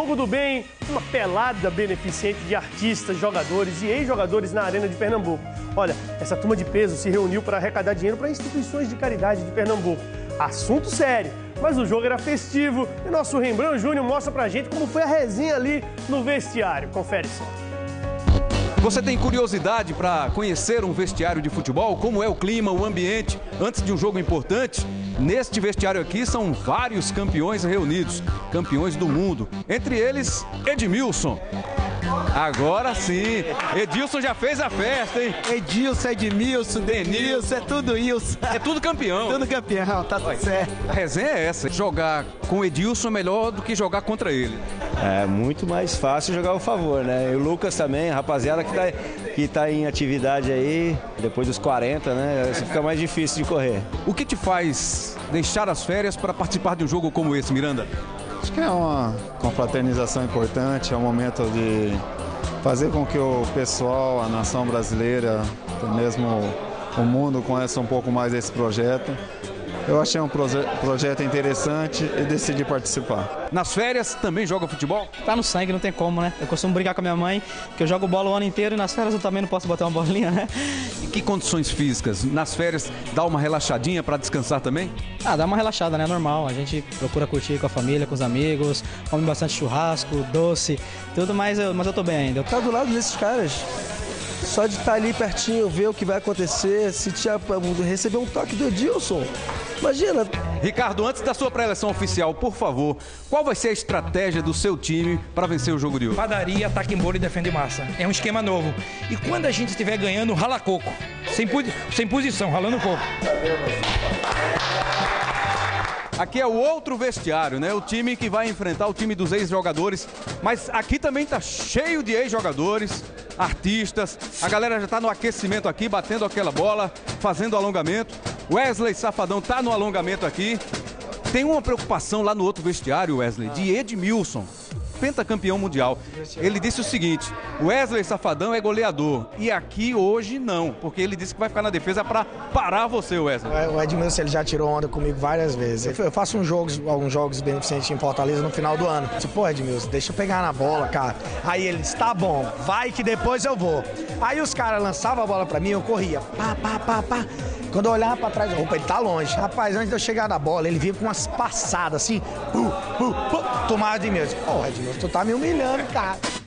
Jogo do Bem, uma pelada beneficente de artistas, jogadores e ex-jogadores na Arena de Pernambuco. Olha, essa turma de peso se reuniu para arrecadar dinheiro para instituições de caridade de Pernambuco. Assunto sério, mas o jogo era festivo e nosso Rembrandt Júnior mostra pra gente como foi a resenha ali no vestiário. Confere só. Você tem curiosidade para conhecer um vestiário de futebol? Como é o clima, o ambiente antes de um jogo importante? Neste vestiário aqui são vários campeões reunidos, campeões do mundo. Entre eles, Edmilson. Agora sim, Edilson já fez a festa, hein? Edilson, Edmilson, Denilson, é tudo isso. É tudo campeão. Tudo campeão, tá tudo certo. A resenha é essa, jogar com Edilson é melhor do que jogar contra ele. É muito mais fácil jogar o favor, né? E o Lucas também, rapaziada que tá, que tá em atividade aí, depois dos 40, né? Fica mais difícil de correr. O que te faz deixar as férias para participar de um jogo como esse, Miranda? Acho que é uma confraternização importante, é um momento de fazer com que o pessoal, a nação brasileira, mesmo o mundo conheça um pouco mais desse projeto. Eu achei um proje projeto interessante e decidi participar. Nas férias também joga futebol? Tá no sangue, não tem como, né? Eu costumo brincar com a minha mãe, que eu jogo bola o ano inteiro e nas férias eu também não posso botar uma bolinha, né? E que condições físicas? Nas férias dá uma relaxadinha para descansar também? Ah, dá uma relaxada, né? Normal. A gente procura curtir com a família, com os amigos, come bastante churrasco, doce, tudo, mas eu, mas eu tô bem ainda. Tá do lado desses caras. Só de estar tá ali pertinho, ver o que vai acontecer, se tinha, receber um toque do Edilson. Imagina. Ricardo, antes da sua pré-eleção oficial, por favor, qual vai ser a estratégia do seu time para vencer o jogo de hoje? Padaria, ataque em bolo e defende massa. É um esquema novo. E quando a gente estiver ganhando, rala coco. Sem, sem posição, ralando coco. Aqui é o outro vestiário, né? O time que vai enfrentar o time dos ex-jogadores. Mas aqui também tá cheio de ex-jogadores, artistas. A galera já tá no aquecimento aqui, batendo aquela bola, fazendo alongamento. Wesley Safadão tá no alongamento aqui. Tem uma preocupação lá no outro vestiário, Wesley, de Edmilson pentacampeão mundial. Ele disse o seguinte: Wesley Safadão é goleador. E aqui hoje não, porque ele disse que vai ficar na defesa para parar você, Wesley. O Edmilson ele já tirou onda comigo várias vezes. Eu faço uns jogos, alguns jogos beneficentes em Fortaleza no final do ano. Eu disse, pô, Edmilson, deixa eu pegar na bola, cara. Aí ele disse, tá bom, vai que depois eu vou. Aí os caras lançavam a bola para mim, eu corria. Pá, pá, pá, pá. Quando eu olhava pra trás, opa, ele tá longe. Rapaz, antes de eu chegar na bola, ele vinha com umas passadas assim, uh, uh, uh, tomava de mim. Pô, Edmilson, tu tá me humilhando, cara.